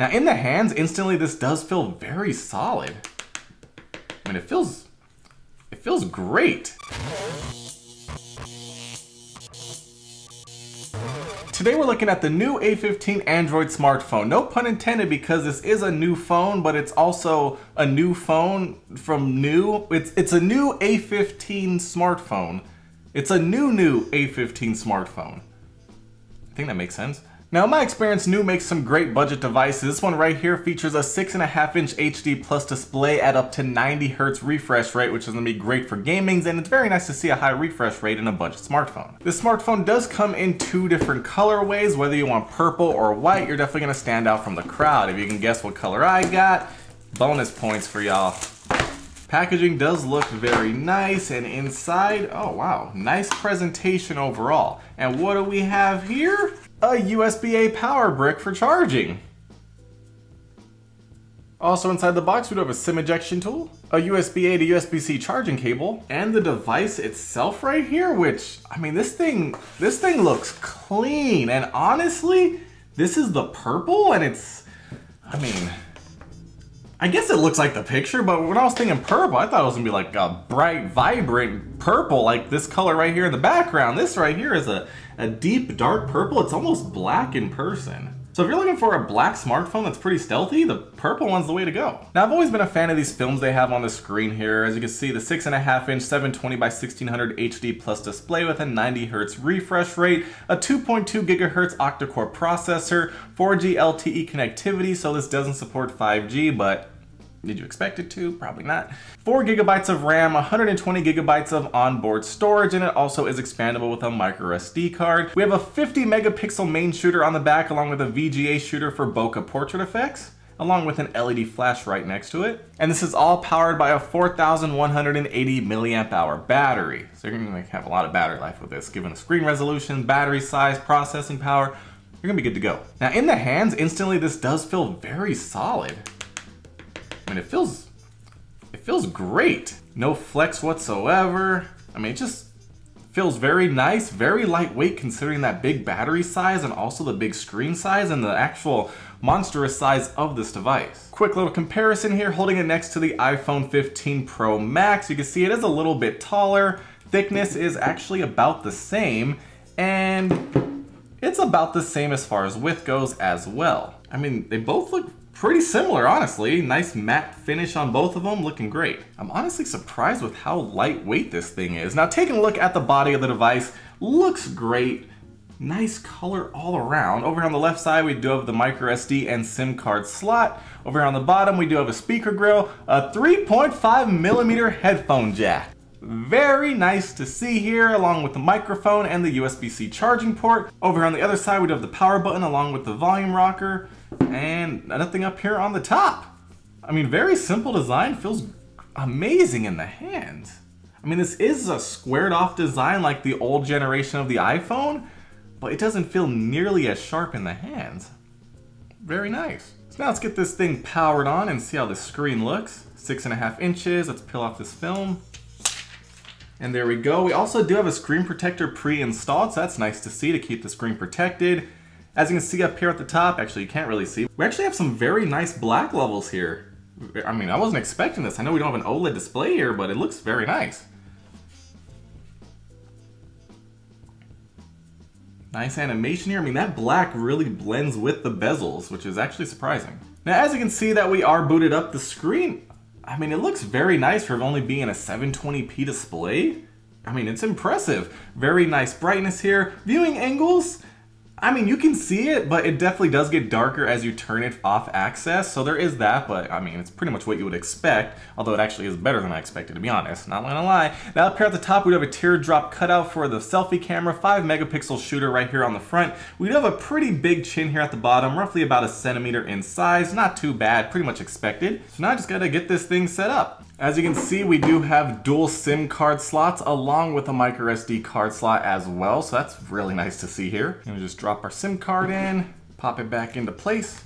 Now in the hands, instantly this does feel very solid. I mean, it feels, it feels great. Today we're looking at the NUU A15 Android smartphone. No pun intended because this is a new phone, but it's also a new phone from NUU. It's, it's a NUU A15 smartphone. It's a new NUU A15 smartphone. I think that makes sense. Now, in my experience, NUU makes some great budget devices. This one right here features a 6.5 inch HD plus display at up to 90 hertz refresh rate, which is gonna be great for gamings, and it's very nice to see a high refresh rate in a budget smartphone. This smartphone does come in two different colorways, whether you want purple or white, you're definitely gonna stand out from the crowd. If you can guess what color I got, bonus points for y'all. Packaging does look very nice and inside, oh wow, nice presentation overall. And what do we have here? A USB-A power brick for charging. Also inside the box, we do have a SIM ejection tool, a USB-A to USB-C charging cable, and the device itself right here, which, I mean, this thing, this thing looks clean. And honestly, this is the purple and it's, I mean, I guess it looks like the picture, but when I was thinking purple, I thought it was gonna be like a bright, vibrant purple, like this color right here in the background. This right here is a, a deep, dark purple. It's almost black in person. So if you're looking for a black smartphone that's pretty stealthy, the purple one's the way to go. Now I've always been a fan of these films they have on the screen here. As you can see, the 6.5 inch 720 by 1600 HD plus display with a 90 hertz refresh rate, a 2.2 gigahertz octa-core processor, 4G LTE connectivity, so this doesn't support 5G, but did you expect it to? Probably not. 4 gigabytes of RAM, 120 gigabytes of onboard storage, and it also is expandable with a micro SD card. We have a 50 megapixel main shooter on the back along with a VGA shooter for bokeh portrait effects along with an LED flash right next to it. And this is all powered by a 4,180 milliamp hour battery. So you're gonna have a lot of battery life with this, given the screen resolution, battery size, processing power, you're gonna be good to go. Now in the hands, instantly this does feel very solid. I mean, it feels, it feels great. No flex whatsoever. I mean, it just feels very nice, very lightweight considering that big battery size and also the big screen size and the actual monstrous size of this device. Quick little comparison here, holding it next to the iPhone 15 Pro Max. You can see it is a little bit taller. Thickness is actually about the same and it's about the same as far as width goes as well. I mean, they both look pretty similar, honestly. Nice matte finish on both of them, looking great. I'm honestly surprised with how lightweight this thing is. Now, taking a look at the body of the device, looks great. Nice color all around. Over on the left side, we do have the micro SD and SIM card slot. Over on the bottom, we do have a speaker grill, a 3.5 millimeter headphone jack. Very nice to see here, along with the microphone and the USB-C charging port. Over on the other side, we do have the power button along with the volume rocker and nothing up here on the top. I mean, very simple design, feels amazing in the hands. I mean, this is a squared off design like the old generation of the iPhone, but it doesn't feel nearly as sharp in the hands. Very nice. So now let's get this thing powered on and see how the screen looks. Six and a half inches, let's peel off this film. And there we go. We also do have a screen protector pre-installed, so that's nice to see to keep the screen protected. As you can see up here at the top, actually you can't really see, we actually have some very nice black levels here. I mean, I wasn't expecting this. I know we don't have an OLED display here, but it looks very nice. Nice animation here. I mean, that black really blends with the bezels, which is actually surprising. Now, as you can see that we are booted up, the screen, I mean, it looks very nice for only being a 720p display. I mean, it's impressive. Very nice brightness here. Viewing angles, I mean, you can see it, but it definitely does get darker as you turn it off access, so there is that, but I mean, it's pretty much what you would expect, although it actually is better than I expected, to be honest, not gonna lie. Now up here at the top, we have a teardrop cutout for the selfie camera, 5 megapixel shooter right here on the front. We do have a pretty big chin here at the bottom, roughly about a centimeter in size, not too bad, pretty much expected. So now I just gotta get this thing set up. As you can see, we do have dual SIM card slots along with a micro SD card slot as well. So that's really nice to see here. And we just drop our SIM card in, pop it back into place.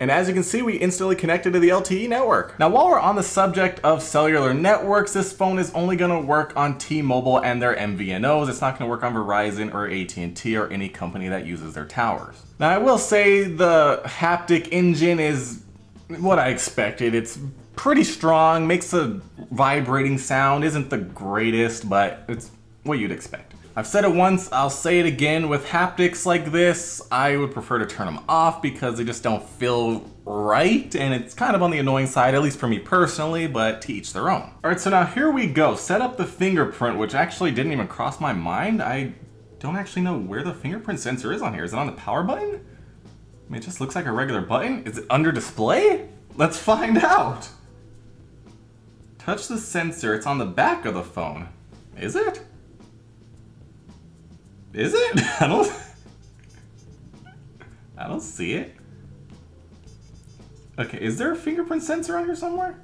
And as you can see, we instantly connected to the LTE network. Now, while we're on the subject of cellular networks, this phone is only gonna work on T-Mobile and their MVNOs. It's not gonna work on Verizon or AT&T or any company that uses their towers. Now, I will say the haptic engine is what I expected. It's pretty strong, makes a vibrating sound, isn't the greatest, but it's what you'd expect. I've said it once, I'll say it again, with haptics like this, I would prefer to turn them off because they just don't feel right, and it's kind of on the annoying side, at least for me personally, but to each their own. All right, so now here we go. Set up the fingerprint, which actually didn't even cross my mind. I don't actually know where the fingerprint sensor is on here. Is it on the power button? I mean, it just looks like a regular button. Is it under display? Let's find out. Touch the sensor, it's on the back of the phone. Is it? Is it? I don't... I don't see it. Okay, is there a fingerprint sensor on here somewhere?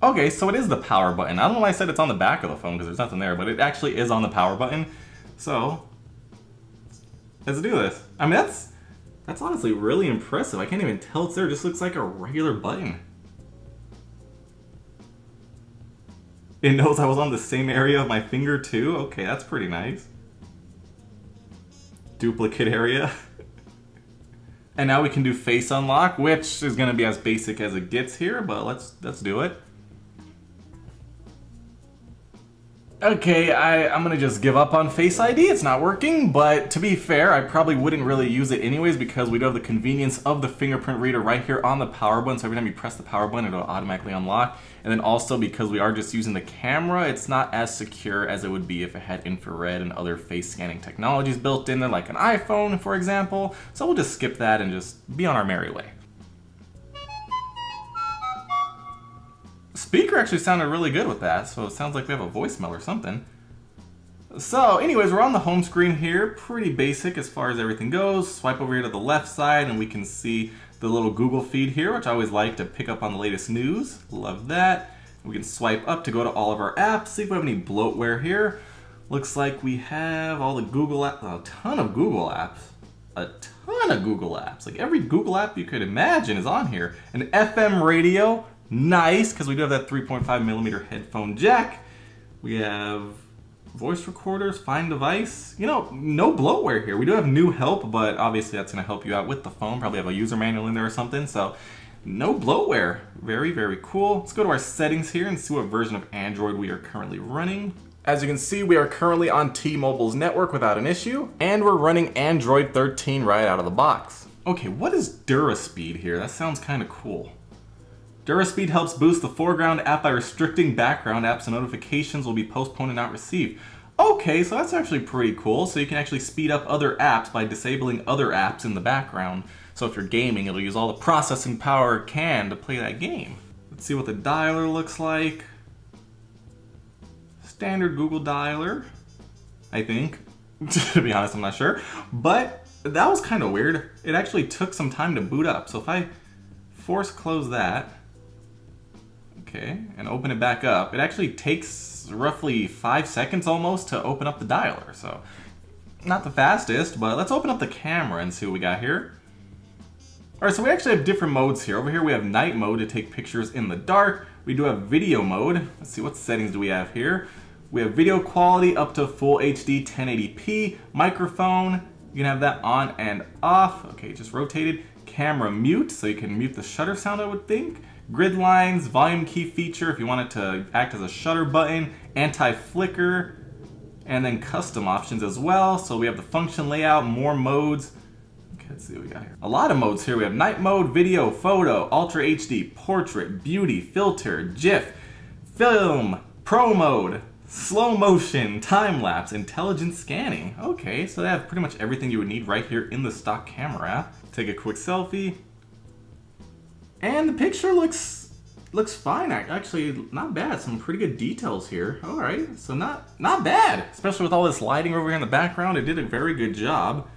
Okay, so it is the power button. I don't know why I said it's on the back of the phone because there's nothing there, but it actually is on the power button. So, let's do this. I mean, that's that's honestly really impressive. I can't even tell it's there. It just looks like a regular button. It knows I was on the same area of my finger too? Okay, that's pretty nice duplicate area. and now we can do face unlock, which is gonna be as basic as it gets here, but let's let's do it. Okay, I, I'm gonna just give up on Face ID, it's not working, but to be fair, I probably wouldn't really use it anyways because we do have the convenience of the fingerprint reader right here on the power button, so every time you press the power button, it'll automatically unlock. And then also because we are just using the camera, it's not as secure as it would be if it had infrared and other face scanning technologies built in there, like an iPhone, for example. So we'll just skip that and just be on our merry way. Speaker actually sounded really good with that, so it sounds like we have a voicemail or something. So anyways, we're on the home screen here, pretty basic as far as everything goes. Swipe over here to the left side and we can see the little Google feed here, which I always like to pick up on the latest news. Love that. We can swipe up to go to all of our apps, see if we have any bloatware here. Looks like we have all the Google apps, a ton of Google apps. A ton of Google apps. Like every Google app you could imagine is on here. An FM radio, Nice, because we do have that 3.5 millimeter headphone jack. We have voice recorders, find device. You know, no bloatware here. We do have NUU help, but obviously that's gonna help you out with the phone. Probably have a user manual in there or something, so no bloatware. Very, very cool. Let's go to our settings here and see what version of Android we are currently running. As you can see, we are currently on T-Mobile's network without an issue, and we're running Android 13 right out of the box. Okay, what is DuraSpeed here? That sounds kind of cool. DuraSpeed helps boost the foreground app by restricting background apps and notifications will be postponed and not received. Okay, so that's actually pretty cool. So you can actually speed up other apps by disabling other apps in the background. So if you're gaming, it'll use all the processing power it can to play that game. Let's see what the dialer looks like. Standard Google dialer, I think. to be honest, I'm not sure. But that was kind of weird. It actually took some time to boot up. So if I force close that, Okay, and open it back up. It actually takes roughly five seconds almost to open up the dialer, so not the fastest, but let's open up the camera and see what we got here. Alright, so we actually have different modes here. Over here we have night mode to take pictures in the dark. We do have video mode. Let's see, what settings do we have here? We have video quality up to full HD 1080p. Microphone, you can have that on and off. Okay, just rotated. Camera mute, so you can mute the shutter sound, I would think. Grid lines, volume key feature if you want it to act as a shutter button, anti-flicker, and then custom options as well. So we have the function layout, more modes. Okay, let's see what we got here. A lot of modes here. We have night mode, video, photo, ultra HD, portrait, beauty, filter, GIF, film, pro mode, slow motion, time lapse, intelligent scanning. Okay, so they have pretty much everything you would need right here in the stock camera. Take a quick selfie, and the picture looks looks fine. Actually, not bad. Some pretty good details here. All right, so not not bad. Especially with all this lighting over here in the background, it did a very good job.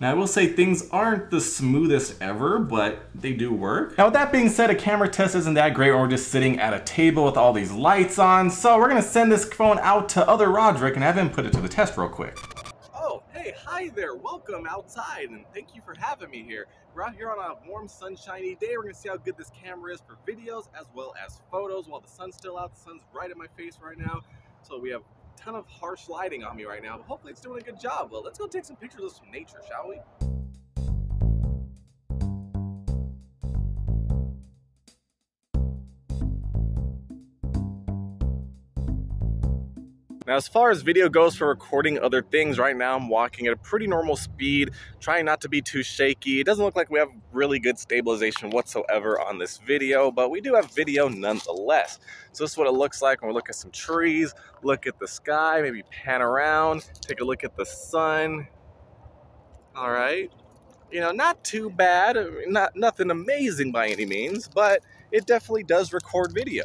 Now, I will say things aren't the smoothest ever, but they do work. Now, with that being said, a camera test isn't that great when we're just sitting at a table with all these lights on, so we're gonna send this phone out to other Rodrick and have him put it to the test real quick. Hi there. Welcome outside and thank you for having me here. We're out here on a warm, sunshiny day. We're gonna see how good this camera is for videos as well as photos while the sun's still out. The sun's right in my face right now. So we have a ton of harsh lighting on me right now, but hopefully it's doing a good job. Well, let's go take some pictures of some nature, shall we? Now, as far as video goes for recording other things, right now I'm walking at a pretty normal speed, trying not to be too shaky. It doesn't look like we have really good stabilization whatsoever on this video, but we do have video nonetheless. So this is what it looks like when we look at some trees, look at the sky, maybe pan around, take a look at the sun. All right. You know, not too bad, not nothing amazing by any means, but it definitely does record video.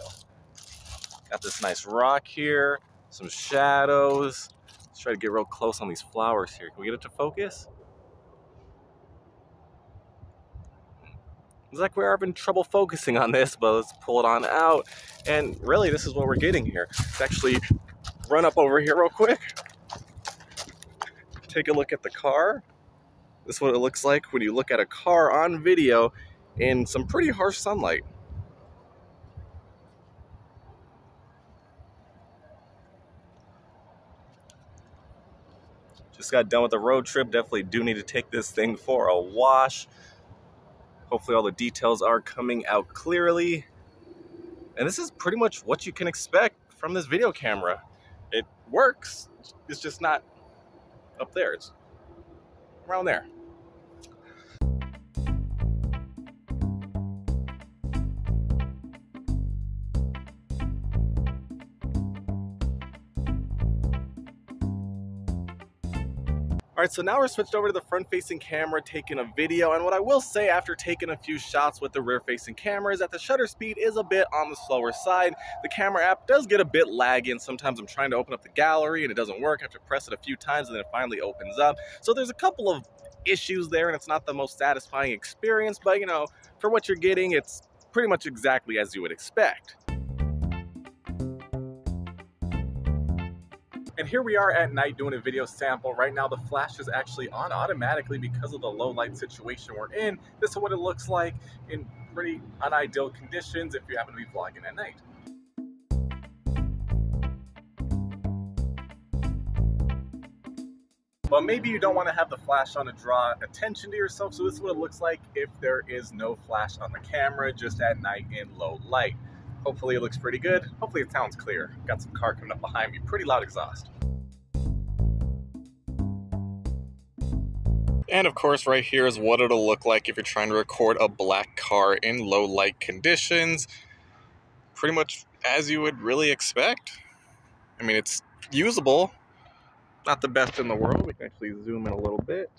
Got this nice rock here some shadows. Let's try to get real close on these flowers here. Can we get it to focus? It's like we're having trouble focusing on this, but let's pull it on out. And really, this is what we're getting here. Let's actually run up over here real quick. Take a look at the car. This is what it looks like when you look at a car on video in some pretty harsh sunlight. Just got done with the road trip. Definitely do need to take this thing for a wash. Hopefully all the details are coming out clearly. And this is pretty much what you can expect from this video camera. It works, it's just not up there. It's around there. All right, so now we're switched over to the front-facing camera, taking a video, and what I will say after taking a few shots with the rear-facing camera is that the shutter speed is a bit on the slower side. The camera app does get a bit laggy, and sometimes I'm trying to open up the gallery and it doesn't work. I have to press it a few times and then it finally opens up. So there's a couple of issues there, and it's not the most satisfying experience, but you know, for what you're getting, it's pretty much exactly as you would expect. And here we are at night doing a video sample. Right now the flash is actually on automatically because of the low light situation we're in. This is what it looks like in pretty unideal conditions if you happen to be vlogging at night. But maybe you don't want to have the flash on to draw attention to yourself, so this is what it looks like if there is no flash on the camera, just at night in low light. Hopefully it looks pretty good. Hopefully it sounds clear. Got some car coming up behind me, pretty loud exhaust. And of course right here is what it'll look like if you're trying to record a black car in low light conditions. Pretty much as you would really expect. I mean, it's usable. Not the best in the world. We can actually zoom in a little bit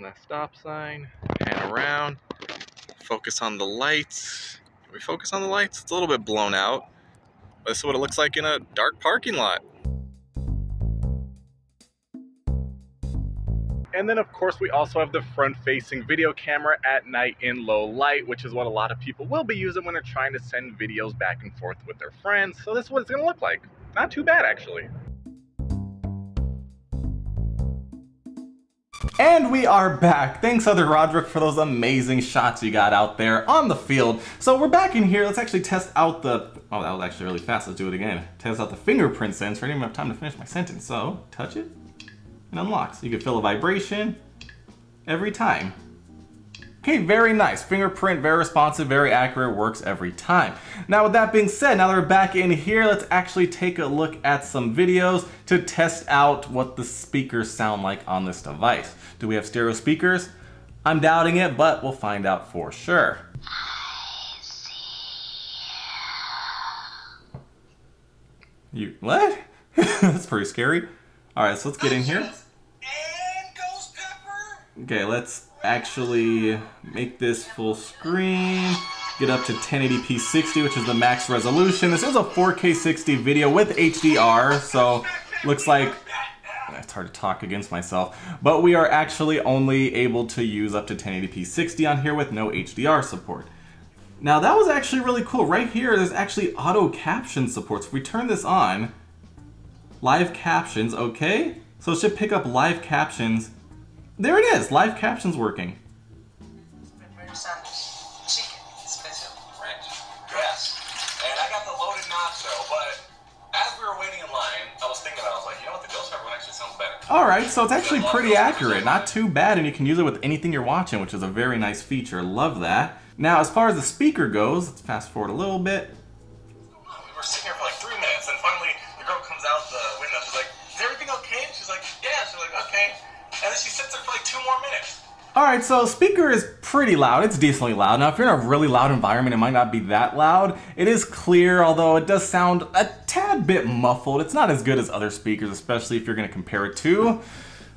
on that stop sign, pan around, focus on the lights. We focus on the lights? It's a little bit blown out. This is what it looks like in a dark parking lot. And then of course we also have the front facing video camera at night in low light, which is what a lot of people will be using when they're trying to send videos back and forth with their friends. So this is what it's gonna look like. Not too bad actually. And we are back. Thanks, Other Rodrick, for those amazing shots you got out there on the field. So we're back in here. Let's actually test out the... Oh, that was actually really fast. Let's do it again. Test out the fingerprint sensor. I didn't even have time to finish my sentence. So, touch it and unlocks. You can feel a vibration every time. Okay, very nice. Fingerprint, very responsive, very accurate, works every time. Now with that being said, now that we're back in here, let's actually take a look at some videos to test out what the speakers sound like on this device. Do we have stereo speakers? I'm doubting it, but we'll find out for sure. You, what? That's pretty scary. All right, so let's get in here. Okay, let's actually make this full screen. Get up to 1080p 60, which is the max resolution. This is a 4K 60 video with HDR, so looks like it's hard to talk against myself, but we are actually only able to use up to 1080p 60 on here with no HDR support. Now that was actually really cool. Right here, there's actually auto caption support. So if we turn this on, live captions, okay? So it should pick up live captions. There it is, live captions working. Alright, so it's actually pretty accurate. Not too bad, and you can use it with anything you're watching, which is a very nice feature. Love that. Now, as far as the speaker goes, let's fast forward a little bit. And she sits there for like two more minutes. Alright, so speaker is pretty loud. It's decently loud. Now, if you're in a really loud environment, it might not be that loud. It is clear, although it does sound a tad bit muffled. It's not as good as other speakers, especially if you're going to compare it to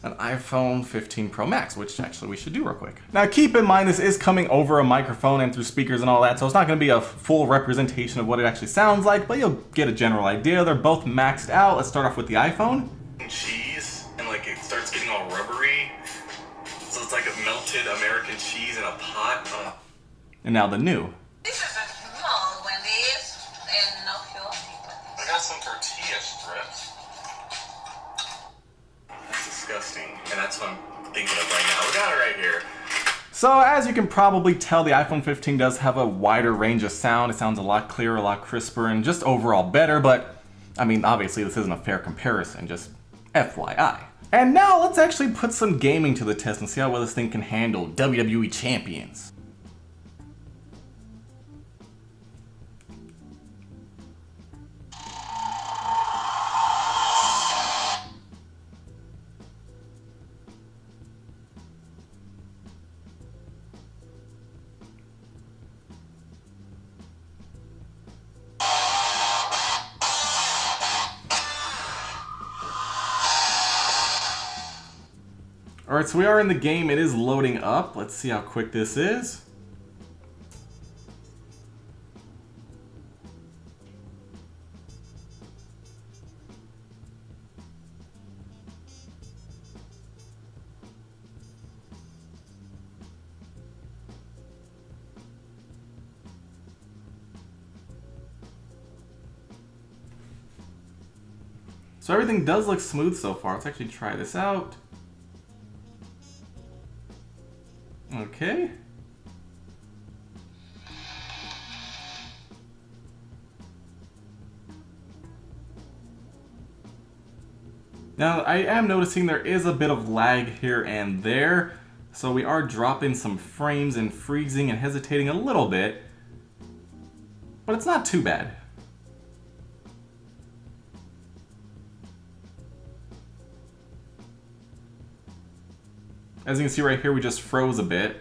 an iPhone 15 Pro Max, which actually we should do real quick. Now keep in mind this is coming over a microphone and through speakers and all that, so it's not gonna be a full representation of what it actually sounds like, but you'll get a general idea. They're both maxed out. Let's start off with the iPhone. Cheese, melted American cheese in a pot. Uh. And now the NUU. This is a small Wendy's in North I got some tortilla strips. That's disgusting. And that's what I'm thinking of right now. We got it right here. So as you can probably tell, the iPhone 15 does have a wider range of sound. It sounds a lot clearer, a lot crisper, and just overall better, but I mean, obviously this isn't a fair comparison, just FYI. And now let's actually put some gaming to the test and see how well this thing can handle WWE champions. Alright, so we are in the game. It is loading up. Let's see how quick this is. So everything does look smooth so far. Let's actually try this out. Okay. Now, I am noticing there is a bit of lag here and there, so we are dropping some frames and freezing and hesitating a little bit, but it's not too bad. As you can see right here, we just froze a bit.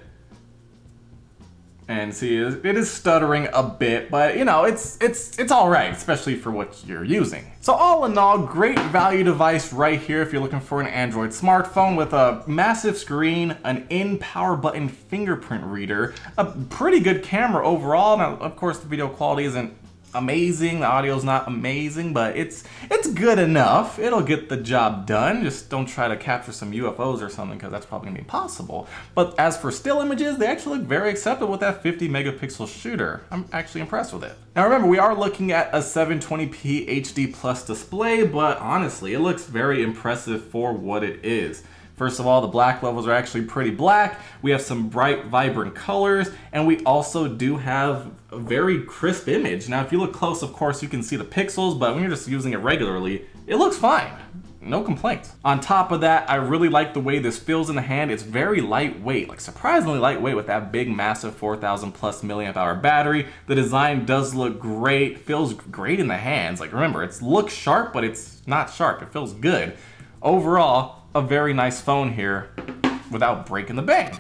And see, it is stuttering a bit, but you know, it's it's it's all right, especially for what you're using. So all in all, great value device right here if you're looking for an Android smartphone with a massive screen, an in-power button fingerprint reader, a pretty good camera overall. Now, of course, the video quality isn't amazing. The audio's not amazing, but it's it's good enough. It'll get the job done. Just don't try to capture some UFOs or something because that's probably gonna be impossible. But as for still images, they actually look very acceptable with that 50 megapixel shooter. I'm actually impressed with it. Now remember, we are looking at a 720p HD plus display, but honestly, it looks very impressive for what it is. First of all, the black levels are actually pretty black. We have some bright, vibrant colors, and we also do have a very crisp image. Now, if you look close, of course, you can see the pixels, but when you're just using it regularly, it looks fine. No complaints. On top of that, I really like the way this feels in the hand. It's very lightweight, like surprisingly lightweight with that big, massive 4,000 plus milliamp hour battery. The design does look great, feels great in the hands. Like remember, it looks sharp, but it's not sharp. It feels good. Overall, a very nice phone here without breaking the bank.